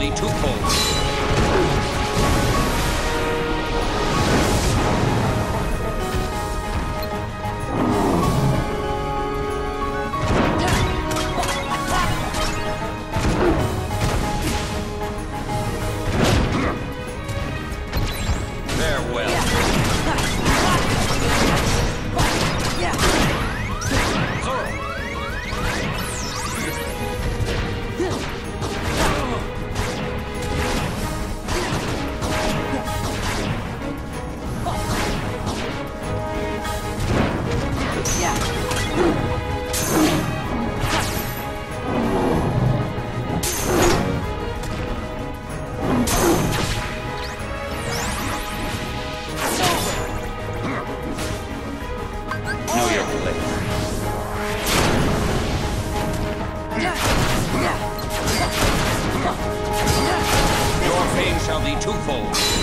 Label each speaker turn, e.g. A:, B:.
A: only two poles. Your fame shall be twofold.